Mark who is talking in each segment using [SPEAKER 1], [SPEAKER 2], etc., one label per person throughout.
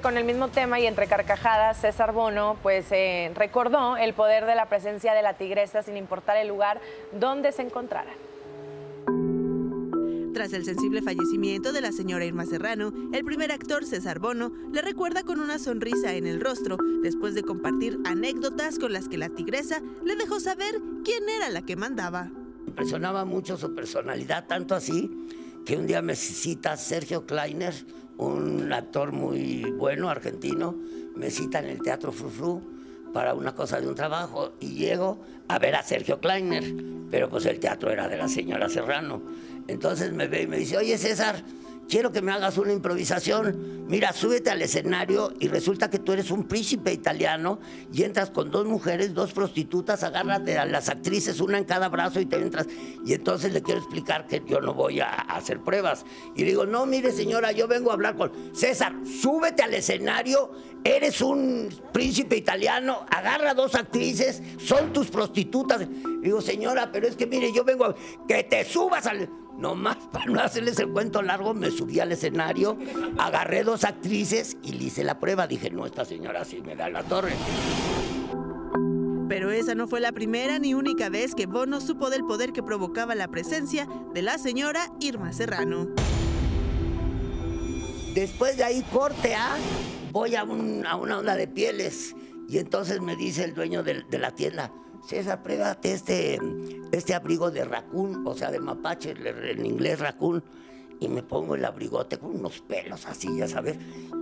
[SPEAKER 1] Con el mismo tema y entre carcajadas, César Bono pues eh, recordó el poder de la presencia de la tigresa sin importar el lugar donde se encontrara.
[SPEAKER 2] Tras el sensible fallecimiento de la señora Irma Serrano, el primer actor César Bono le recuerda con una sonrisa en el rostro después de compartir anécdotas con las que la tigresa le dejó saber quién era la que mandaba.
[SPEAKER 3] Impresionaba mucho su personalidad, tanto así que un día me cita Sergio Kleiner, un actor muy bueno, argentino, me cita en el Teatro Frufru para una cosa de un trabajo y llego a ver a Sergio Kleiner, pero pues el teatro era de la señora Serrano. Entonces me ve y me dice, oye César, quiero que me hagas una improvisación. Mira, súbete al escenario y resulta que tú eres un príncipe italiano y entras con dos mujeres, dos prostitutas, agárrate a las actrices, una en cada brazo y te entras. Y entonces le quiero explicar que yo no voy a hacer pruebas. Y digo, no, mire señora, yo vengo a hablar con César, súbete al escenario, eres un príncipe italiano, agarra dos actrices, son tus prostitutas. digo, señora, pero es que mire, yo vengo a... que te subas al... No más, para no hacerles el cuento largo, me subí al escenario, agarré dos actrices y le hice la prueba. Dije, no, esta señora sí me da la torre.
[SPEAKER 2] Pero esa no fue la primera ni única vez que Bono supo del poder que provocaba la presencia de la señora Irma Serrano.
[SPEAKER 3] Después de ahí corte a, voy a, una onda de pieles y entonces me dice el dueño de la tienda, César, pruébate este, este abrigo de racún, o sea, de mapache, en inglés racún. Y me pongo el abrigote con unos pelos así, ya sabes.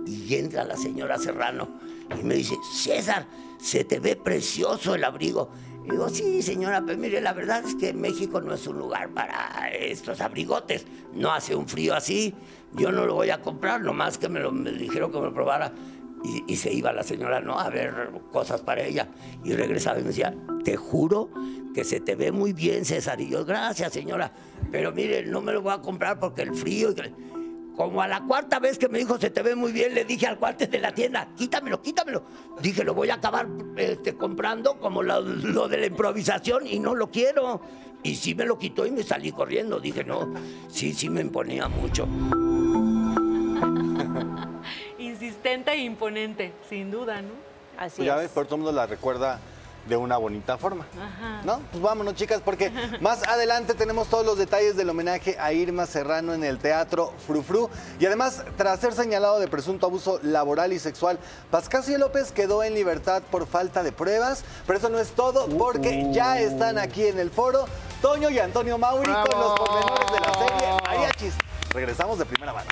[SPEAKER 3] Y entra la señora Serrano y me dice, César, se te ve precioso el abrigo. Y digo, sí, señora, pero mire, la verdad es que México no es un lugar para estos abrigotes. No hace un frío así. Yo no lo voy a comprar, nomás que me, lo, dijeron que me lo probara. Y, se iba la señora, ¿no? A ver cosas para ella. Y regresaba y me decía, te juro que se te ve muy bien, César. Y yo, gracias, señora. Pero mire, no me lo voy a comprar porque el frío... Como a la cuarta vez que me dijo se te ve muy bien, le dije al cuarto de la tienda, quítamelo, quítamelo. Dije, lo voy a acabar este, comprando como lo, lo, de la improvisación y no lo quiero. Y sí me lo quitó y me salí corriendo. Dije, no, sí, sí me imponía mucho.
[SPEAKER 1] Imponente, sin duda, ¿no?
[SPEAKER 4] Así pues ya ves, por todo el mundo la recuerda de una bonita forma. ¿No? Pues vámonos, chicas, porque más adelante tenemos todos los detalles del homenaje a Irma Serrano en el Teatro Frufru. Y además, tras ser señalado de presunto abuso laboral y sexual, Pascasio López quedó en libertad por falta de pruebas. Pero eso no es todo, porque ya están aquí en el foro Toño y Antonio Mauri con los pormenores de la serie Mariachis. Regresamos de primera mano.